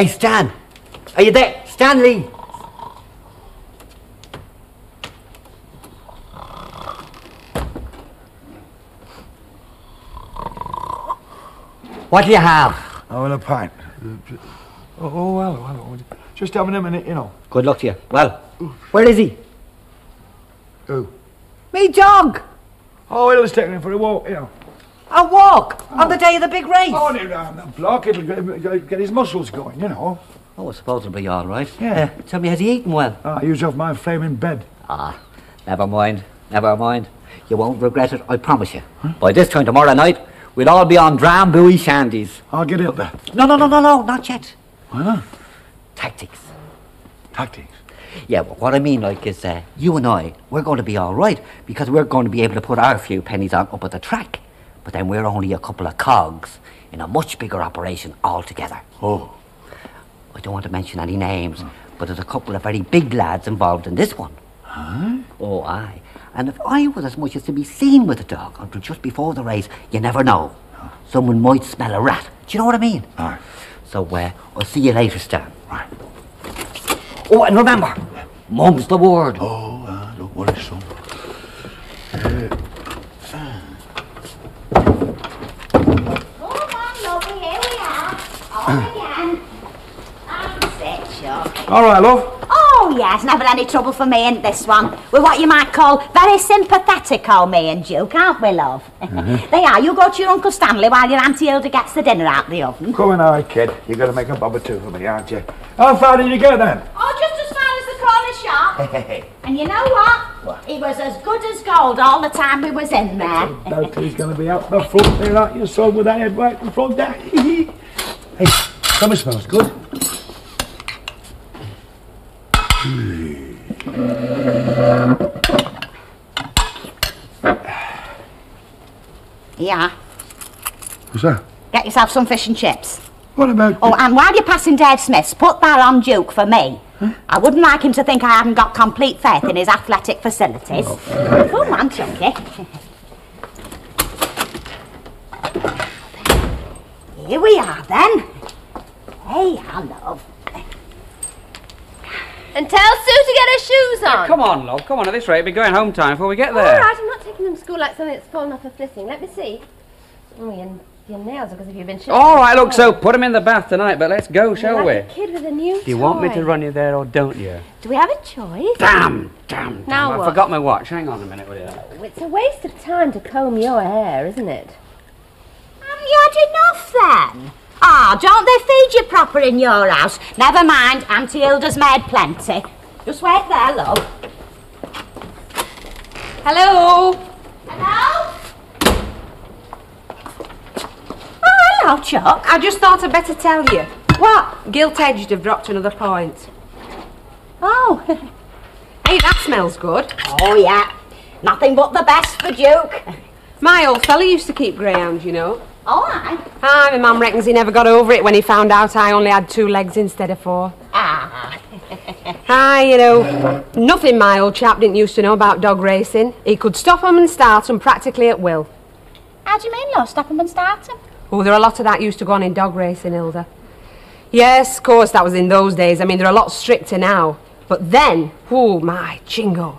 Hey, Stan. Are you there? Stanley. What do you have? Oh, and a pint. Oh, oh, hello, hello. Just having a minute, you know. Good luck to you. Well, where is he? Who? Me dog. Oh, it'll taking him for a walk, you know. A walk on the day of the big race. Oh, near around the block, it'll get, get his muscles going, you know. Oh, I suppose it'll be all right. Yeah. Uh, tell me, has he eaten well? Ah, use off my flaming bed. Ah, never mind. Never mind. You won't regret it, I promise you. By this time tomorrow night, we'll all be on Drambuie shandies. I'll get it there. No, no, no, no, no, not yet. Why not? Tactics. Tactics. Yeah, well, what I mean, like, is uh, you and I, we're going to be all right because we're going to be able to put our few pennies on up at the track. But then we're only a couple of cogs in a much bigger operation altogether. Oh. I don't want to mention any names, but there's a couple of very big lads involved in this one. Huh? Oh, aye. And if I was as much as to be seen with the dog until just before the race, you never know. Someone might smell a rat. Do you know what I mean? Aye. So, uh, I'll see you later, Stan. Right. Oh, and remember, mum's the word. Oh, uh, don't worry, son. Come on, lovely, here we are. On again. That's it, Chuck. All right, love. Oh, yes, never any trouble for me in this one. We're what you might call very sympathetic, old me and Duke, aren't we, love? Mm-hmm. they are. You go to your Uncle Stanley while your Auntie Hilda gets the dinner out the oven. Come on, right, kid. You're going to make a bob or two for me, aren't you? How far did you get then? Oh, just as far as the corner shop. and you know what? He was as good as gold all the time we was in there. I Doubt he's going to be out the front there, aren't you, son, with that head right in front there. hey, summer smells good. Yeah. What's that? Get yourself some fish and chips. What about... Oh, and while you're passing Dave Smith's, put that on Duke for me. Huh? I wouldn't like him to think I haven't got complete faith in his athletic facilities. Oh, Come on, Chunky. Here we are then. Hey, I love. And tell Sue to get her shoes on. Come on, love. Come on. At this rate, we're going home time before we get there. All right, I'm not taking them to school like something that's fallen off a flitting. Let me see. Oh, your, your nails are because you've been shaking. All right, look. So oh. put them in the bath tonight, but let's go, shall You're we? like a kid with a new Do you want me to run you there or don't you? Do we have a choice? Damn, damn, damn. Now I forgot my watch. Hang on a minute, will you? Oh, It's a waste of time to comb your hair, isn't it? Haven't you had enough then? Ah, don't they feed you proper in your house? Never mind, Auntie Hilda's made plenty. Just wait there, love. Hello. Hello? Oh, hello, Chuck. I just thought I'd better tell you. What? Gilt edged have dropped another point. Oh, Hey, that smells good. oh yeah. Nothing but the best for Duke. My old fella used to keep greyhounds, you know. All right. Ah, my mum reckons he never got over it when he found out I only had two legs instead of four. Ah, Ah, you know, nothing my old chap didn't used to know about dog racing. He could stop 'em and start 'em practically at will. how do you mean, love? Stop 'em and start 'em? Oh, there are a lot of that used to go on in dog racing, Hilda. Yes, of course, that was in those days. I mean, they're a lot stricter now. But then, oh my jingo.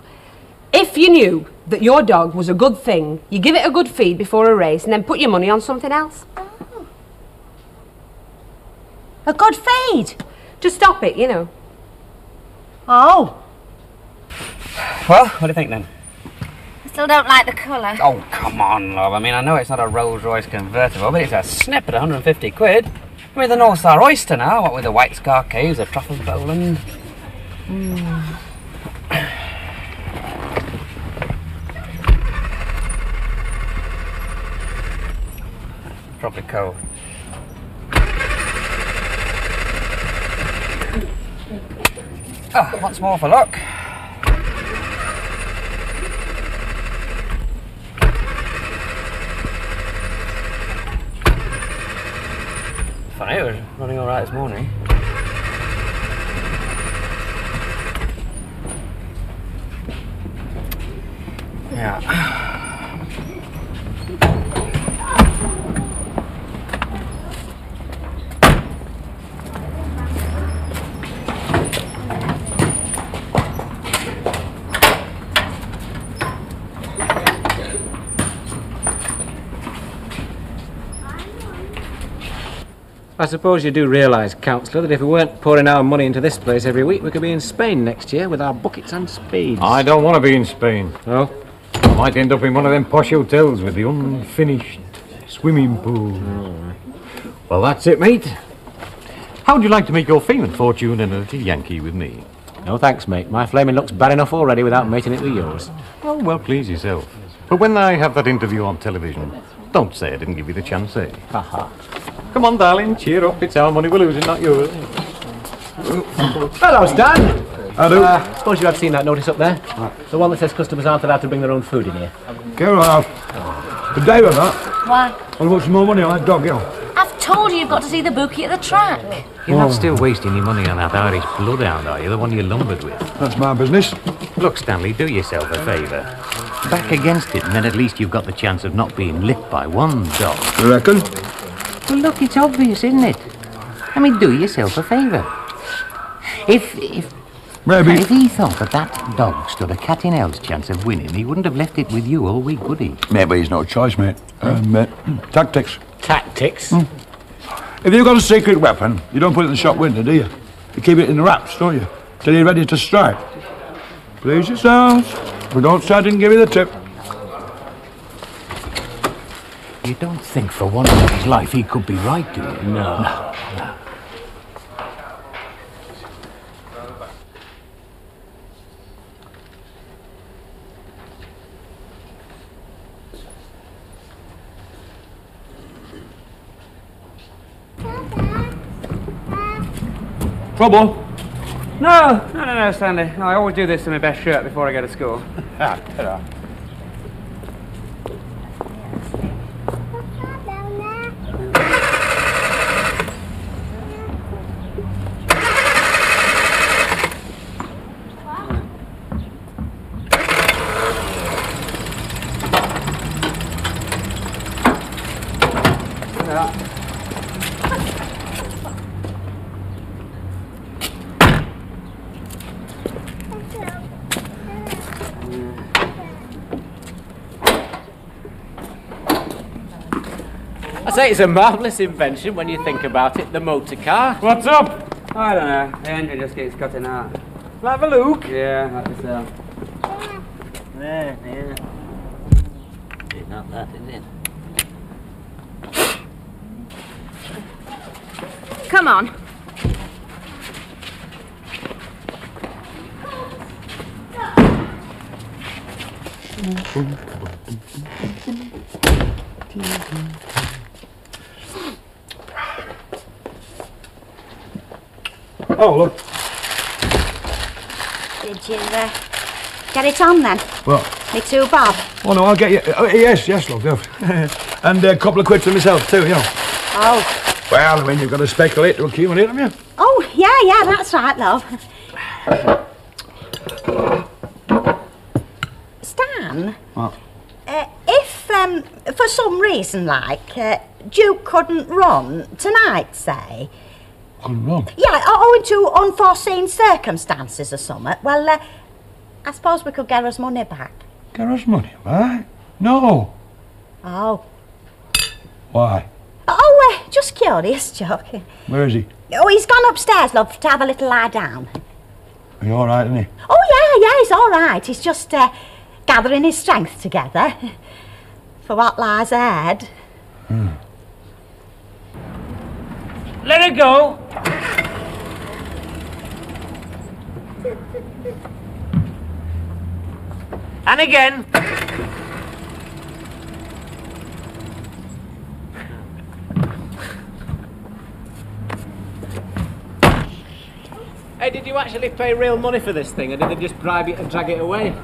If you knew that your dog was a good thing, you give it a good feed before a race and then put your money on something else. Oh. A good feed. To stop it, you know. Oh. Well, what do you think then? I still don't like the colour. Oh, come on, love. I mean, I know it's not a Rolls Royce convertible, but it's a snip at 150 quid. With the North Star Oyster now, what with the White Scar Caves, the Trough of Bowland. Hmm. Probably cold. Ah, oh, once more for luck. Funny, it was running all right this morning. Yeah. I suppose you do realise, Councillor, that if we weren't pouring our money into this place every week, we could be in Spain next year with our buckets and spades. I don't want to be in Spain. Oh? I might end up in one of them posh hotels with the unfinished swimming pool. Well, that's it, mate. How'd you like to make your fame and fortune in a little Yankee with me? No thanks, mate. My flaming looks bad enough already without mating it with yours. Oh, well, please yourself. But when I have that interview on television, don't say I didn't give you the chance, eh? Haha. Come on, darling, cheer up. It's our money we're losing, not yours. Hello, Stan. Hello. Uh, suppose you have seen that notice up there? The one that says customers aren't allowed to bring their own food in here. Go on. The day with that. Why? I'll put some more money on that dog, you. I've told you you've got to see the bookie at the track. You're not still wasting your money on that Irish bloodhound, are you? The one you lumbered with. That's my business. Look, Stanley, do yourself a favour. Back against it, and then at least you've got the chance of not being licked by one dog. You reckon? Well, look, it's obvious, isn't it? I mean, do yourself a favour. If, if, Maybe. if he thought that that dog stood a cat in hell's chance of winning, he wouldn't have left it with you all week, would he? Maybe he's no choice, mate. Um, uh, tactics. Tactics? If you've got a secret weapon, you don't put it in the shop window, do you? You keep it in the wraps, don't you? Till you're ready to strike. Please yourselves. We don't say I didn't give you the tip. You don't think for once in his life he could be right, do you? No. Trouble? No, no, no, no, Stanley. No, I always do this in my best shirt before I go to school. Ah, say it's a marvellous invention when you think about it, the motor car. What's up? I don't know. The engine just keeps cutting out. Have a look. Yeah, like this. Uh, There, there. It's not that, is it? Come on. Oh, look. Did you uh, get it on then? What? Me too, Bob. Oh, no, I'll get you. Oh, yes, yes, love. and a couple of quid for myself, too, you know. Oh. Well, I mean, you've got to speculate to accumulate, haven't you? Oh, yeah, yeah, that's right, love. Stan? What? Uh, if, um, for some reason, like, uh, Duke couldn't run tonight, say, Couldn't run. yeah, owing to unforeseen circumstances or something, well, uh, I suppose we could get us money back. Get us money, back? No. Oh. Why? Oh, uh, just curious, Chuck. Where is he? Oh, he's gone upstairs, love, to have a little lie down. Are you all right, isn't he? Oh, yeah, yeah, he's all right. He's just uh, gathering his strength together for what lies ahead. Let it go. And again. Hey, did you actually pay real money for this thing, or did they just bribe you to drag it away?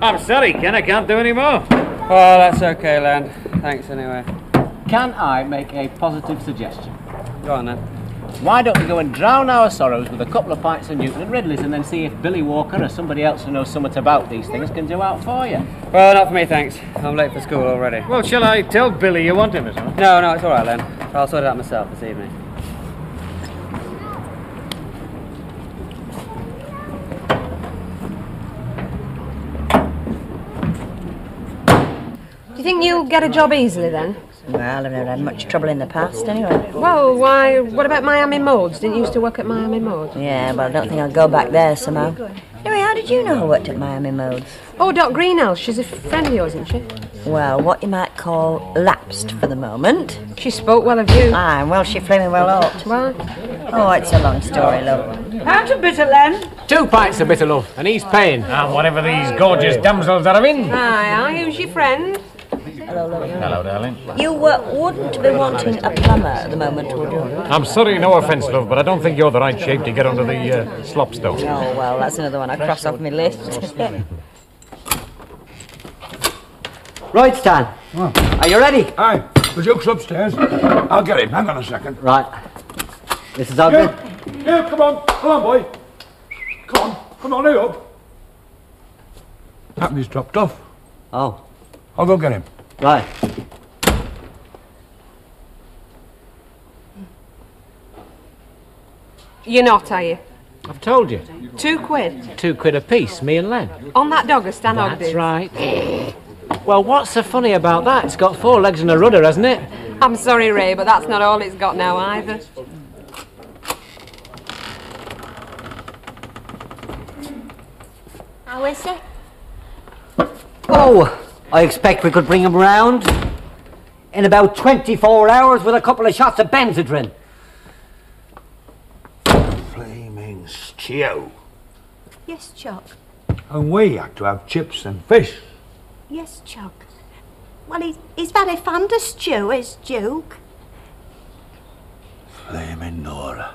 I'm sorry, Ken, I can't do any more. oh, that's okay, Len. Thanks anyway. Can I make a positive suggestion? Go on then. Why don't we go and drown our sorrows with a couple of pints of Newton and Ridley's and then see if Billy Walker or somebody else who knows something about these things can do out for you? Well, not for me, thanks. I'm late for school already. Well, shall I tell Billy you want him or something? No, no, it's all right, Len. I'll sort it out myself this evening. Do you think you'll get a job easily then? Well, I've never had much trouble in the past, anyway. Well, why, what about Miami Modes? Didn't you used to work at Miami Modes? Yeah, but I don't think I'll go back there somehow. Anyway, how did you know I worked at Miami Modes? Oh, Dot Greenhalgh, she's a friend of yours, isn't she? Well, what you might call lapsed for the moment. She spoke well of you. Aye, well, she flaming well ought. Why? Oh, it's a long story, love. How's a bit of Len? Two pints of bitter love, and he's paying. And whatever these gorgeous damsels that are having. Aye, aye, who's your friend? Hello, darling. You uh, wouldn't be wanting a plumber at the moment, would you? I'm sorry, no offence, love, but I don't think you're the right shape to get under the uh, slopstone. Oh, well, that's another one I cross off my list. Right, Stan. Are you ready? Aye, the Duke's upstairs. I'll get him. Hang on a second. Right. This is all Here, good. here, come on. Come on, boy. Come on. Come on, hurry up. Happy's dropped off. Oh, I'll go get him. Right. You're not, are you? I've told you. Two quid. Two quid a piece, me and Len. On that dog, a Stan That's Ogden. right. Well, what's so funny about that? It's got four legs and a rudder, hasn't it? I'm sorry, Ray, but that's not all it's got now either. How is it? Oh, I expect we could bring him round in about 24 hours with a couple of shots of Benzedrine. Flaming stew. Yes, Chuck. And we had to have chips and fish. Yes, Chuck. Well, he's, he's very fond of stew, is Duke. Flaming Nora.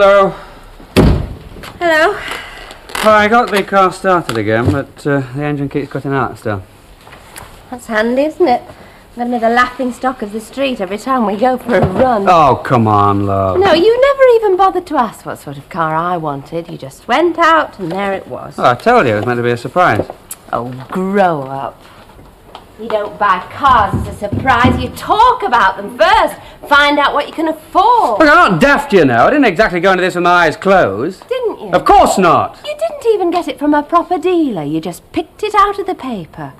Hello. Hello. Oh, I got the car started again, but uh, the engine keeps cutting out still. That's handy, isn't it? To be the laughing stock of the street every time we go for a run. Oh, come on, love. No, you never even bothered to ask what sort of car I wanted. You just went out and there it was. Oh, I told you it was meant to be a surprise. Oh, grow up. You don't buy cars as a surprise. You talk about them first. Find out what you can afford. Look, I'm not daft, you know. I didn't exactly go into this with my eyes closed. Didn't you? Of course not. You didn't even get it from a proper dealer. You just picked it out of the paper.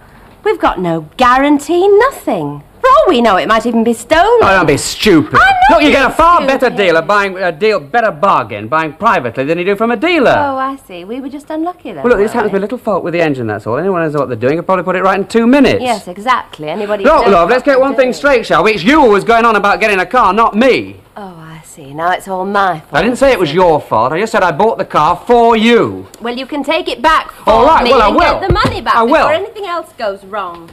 We've got no guarantee, nothing. For all we know, it might even be stolen. Oh, don't be stupid. I'm not Look, you get a far better deal buying a deal, better bargain buying privately than you do from a dealer. Oh, I see. We were just unlucky then. well, look, this happens to be a little fault with the engine, that's all. Anyone knows what they're doing could probably put it right in two minutes. Yes, exactly. Anybody. Look, love, let's get one thing straight, shall we? It's you who was going on about getting a car, not me. Oh, I see. Now it's all my fault. I didn't say it was your fault. I just said I bought the car for you. Well, you can take it back for All right, me well, I and will. get the money back I will. before anything else goes wrong.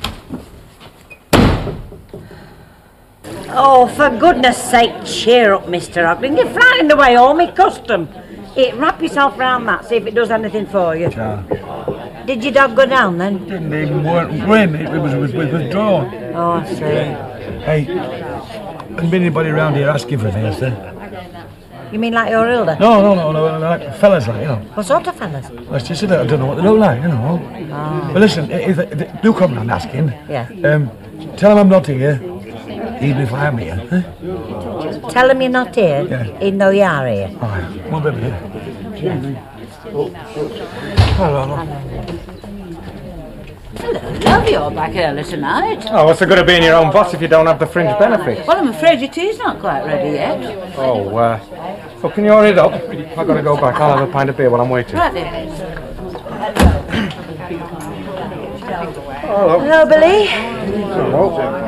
Oh, for goodness sake, cheer up, Mr. Ogden. You're flying the way home, it custom. It, wrap yourself round that, see if it does anything for you. Did your dog go down then? Didn't even work win. It was, was, it was drawn. Oh, I see. Hey, hasn't been anybody around here asking for this then? You mean like your elder? No, no, no, no, like fellas like, you know. What sort of fellas? Let's just say that I don't know what they look like, you know. But listen, if, if they do come round asking, Yeah. um, tell them I'm not here, even if I am here. Huh? Tell him you're not here, Yeah. even though you are here. All right, one bit here. Hello. Love you're back early tonight. Oh, what's the good of being your own boss if you don't have the fringe benefits? Well, I'm afraid your tea's not quite ready yet. Oh, uh, so can you hurry it up? I've got to go back. I'll have a pint of beer while I'm waiting. Right then. Hello, Billy.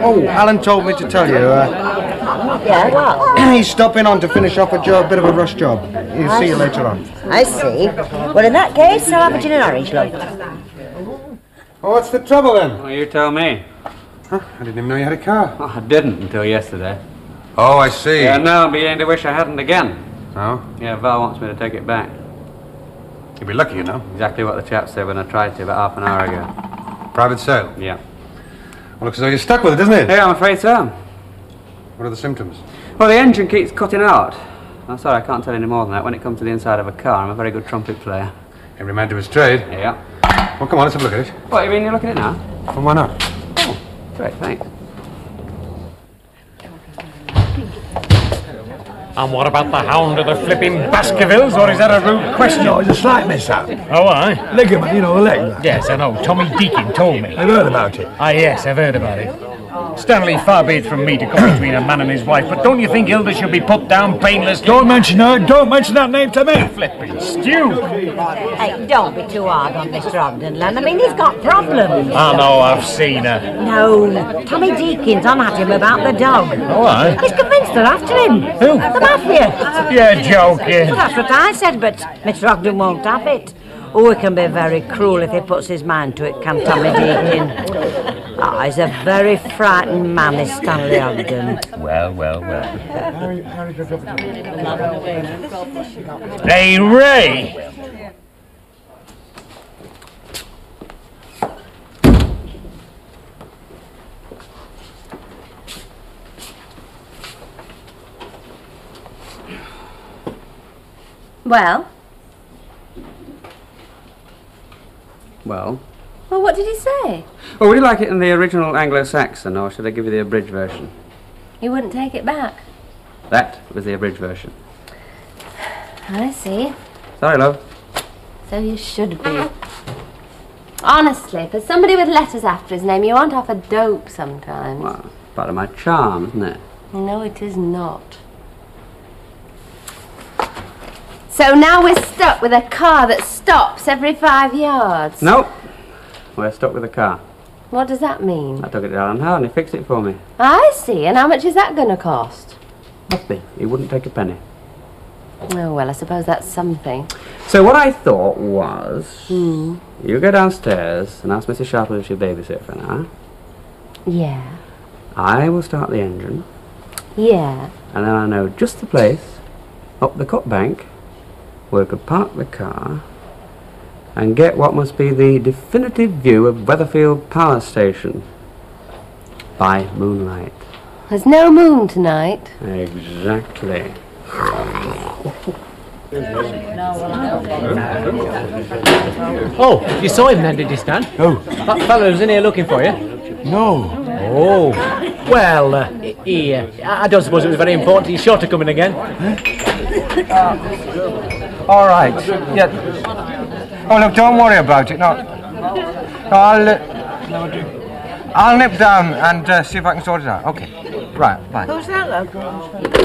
Oh, Alan told me to tell you. Uh, Yeah, what? he's stopping on to finish off a job, a bit of a rush job. He'll see you later on. I see. Well, in that case, I'll have a gin and orange, love. Oh, what's the trouble then? Well, you tell me. Huh? I didn't even know you had a car. Oh, I didn't until yesterday. Oh, I see. Yeah, now I'm beginning to wish I hadn't again. Oh, Yeah, Val wants me to take it back. you'll be lucky, you know. Exactly what the chap said when I tried to about half an hour ago. Private sale. Yeah. Well, looks as though you're stuck with it, doesn't it? Yeah, I'm afraid so. What are the symptoms? Well, the engine keeps cutting out. I'm sorry, I can't tell any more than that. When it comes to the inside of a car, I'm a very good trumpet player. Every man to his trade. Yeah. Well, come on, let's have a look at it. What, do you mean you're looking at it now? Well, why not? Oh, great, thanks. And what about the hound of the flipping Baskervilles, or is that a rude question? No, it's a slight mishap. Oh, aye? Ligament, you know, the leg. Yes, I know. Tommy Deakin told me. I've heard about it. Ah, yes, I've heard about it. Stanley, far be it from me to come between a man and his wife, but don't you think Hilda should be put down painlessly? Don't mention her. Don't mention that name to me. Flipping stew. Hey, don't be too hard on Mr. Ogden, Len. I mean, he's got problems. I know, I've seen her. No, Tommy Deakin's on at him about the dog. Oh, aye? He's convinced they're after him. Who? The mafia. You're joking. Well, that's what I said, but Mr. Ogden won't have it. Oh, it can be very cruel if he puts his mind to it, can Tommy Deakin? Ah, he's a very frightened man, is Stanley Ogden. Well, well, well. Hey, Ray! Well, Well. well, what did he say? Well, would you like it in the original Anglo-Saxon, or should I give you the abridged version? He wouldn't take it back. That was the abridged version. I see. Sorry, love. So you should be. Honestly, for somebody with letters after his name, you aren't off a dope sometimes. Well, part of my charm, isn't it? No, it is not. So now we're stuck with a car that stops every five yards. Nope. We're stuck with a car. What does that mean? I took it to Alan Howe and he fixed it for me. I see. And how much is that going to cost? Nothing. He wouldn't take a penny. Oh, well, I suppose that's something. So what I thought was, Hmm. you go downstairs and ask Mrs. Sharples if she'll babysit for an hour. Yeah. I will start the engine, Yeah. and then I know just the place up the cut bank where we could park the car and get what must be the definitive view of Weatherfield Power Station by moonlight. There's no moon tonight. Exactly. Oh, you saw him then, did you, Stan? No. That fellow was in here looking for you. No. Oh. Well, uh, he, uh, I don't suppose it was very important. He's sure to come in again. All right. Yeah. Oh, look, don't worry about it. No. no I'll. Uh, I'll nip down and uh, see if I can sort it out. Okay. Right, bye. Who's that, love?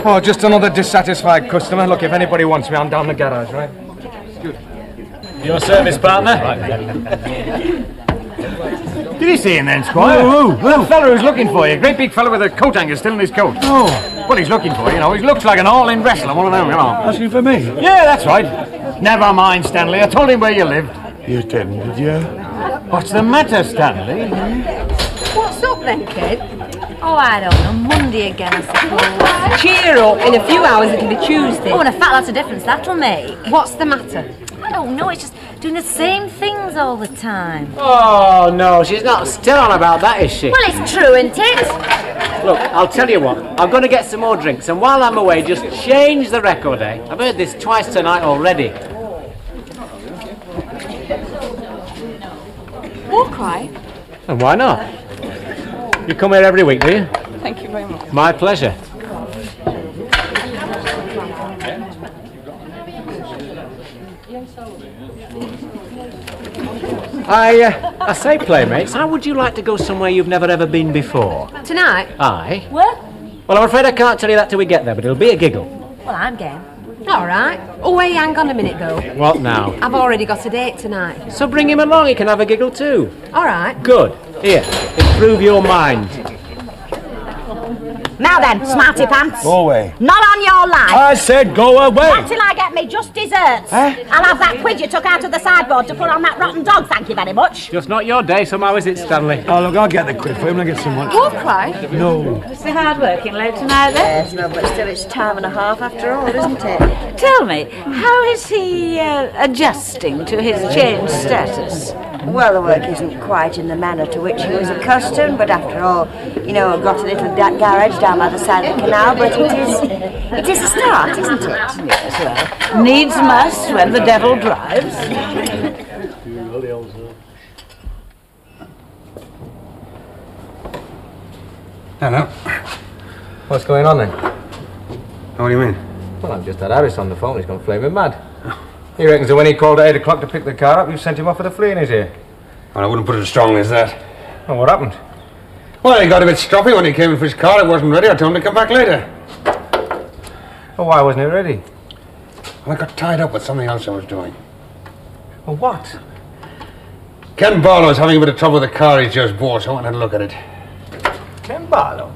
Oh, just another dissatisfied customer. Look, if anybody wants me, I'm down the garage, right? Good. Your service partner? Did you see him then, Squire? Oh, who, That fellow who's looking for you. A great big fellow with a coat hanger still in his coat. Oh, Well, he's looking for you, you know. He looks like an all-in wrestler, one of them, you know. asking for me. Yeah, that's right. Never mind, Stanley. I told him where you lived. You didn't, did you? What's the matter, Stanley? What's up then, kid? Oh, I don't know. Monday again, I suppose. Cheer up. In a few hours it'll be Tuesday. Oh, and a fat lot of difference that'll make. What's the matter? I don't know. It's just doing the same things all the time. Oh, no, she's not still on about that, is she? Well, it's true, isn't it? Look, I'll tell you what. I'm going to get some more drinks, and while I'm away, just change the record, eh? I've heard this twice tonight already. War cry? And why not? You come here every week, do you? Thank you very much. My pleasure. I, uh, I say, playmates, how would you like to go somewhere you've never ever been before? Tonight? Aye. What? Well, I'm afraid I can't tell you that till we get there, but it'll be a giggle. Well, I'm game. All right. Oh, wait, hang on a minute, though. What now? I've already got a date tonight. So bring him along, he can have a giggle too. All right. Good. Here, improve your mind. Now then, smarty pants. Go away. Not on your life. I said go away. Not till I get me just desserts. I'll have that quid you took out of the sideboard to put on that rotten dog, thank you very much. Just not your day, somehow is it, Stanley? Oh, look, I'll get the quid for him and I'll get some lunch. War cry? No. It's the hard working lad tonight, then? Yes, no, but still it's time and a half after all, isn't it? Tell me, how is he uh, adjusting to his changed status? Well, the work isn't quite in the manner to which he was accustomed, but after all, you know, I've got a little da garage down by the side of the canal, but it is, it is a start, isn't it? Yes, well, needs must when the devil drives. Hello. What's going on then? What do you mean? Well, I've just had Harris on the phone. He's going to flame me mad. He reckons that when he called at 8 o'clock to pick the car up, you sent him off with a flea in his ear. Well, I wouldn't put it as strongly as that. And what happened? Well, he got a bit stroppy when he came in for his car. It wasn't ready. I told him to come back later. Well, why wasn't it ready? Well, I got tied up with something else I was doing. Well, what? Ken Barlow's having a bit of trouble with the car he's just bought, so I went and had a look at it. Ken Barlow?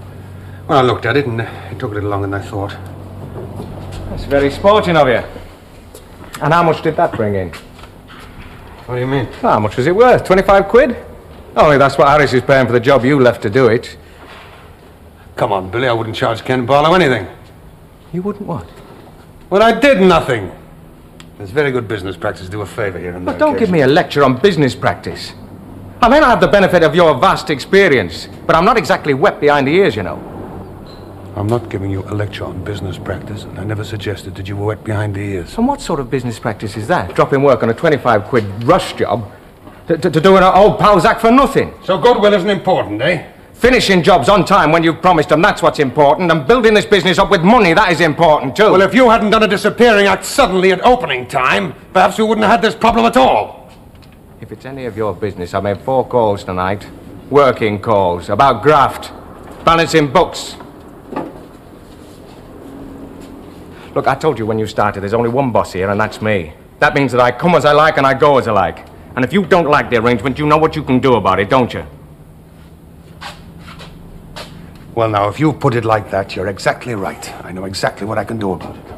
Well, I looked at it and it took a little longer than I thought. That's very sporting of you. And how much did that bring in? What do you mean? How much was it worth? 25 quid? Only that's what Harris is paying for the job you left to do it. Come on, Billy, I wouldn't charge Ken Barlow anything. You wouldn't what? Well, I did nothing. It's very good business practice to do a favour here and there. But don't give me a lecture on business practice. I may not have the benefit of your vast experience, but I'm not exactly wet behind the ears, you know. I'm not giving you a lecture on business practice, and I never suggested that you were wet behind the ears. And what sort of business practice is that? Dropping work on a 25 quid rush job to, to, to do an old pal's act for nothing. So goodwill isn't important, eh? Finishing jobs on time when you've promised them, that's what's important. And building this business up with money, that is important too. Well, if you hadn't done a disappearing act suddenly at opening time, perhaps we wouldn't have had this problem at all. If it's any of your business, I made four calls tonight. Working calls about graft, balancing books. Look, I told you when you started, there's only one boss here, and that's me. That means that I come as I like and I go as I like. And if you don't like the arrangement, you know what you can do about it, don't you? Well, now, if you put it like that, you're exactly right. I know exactly what I can do about it.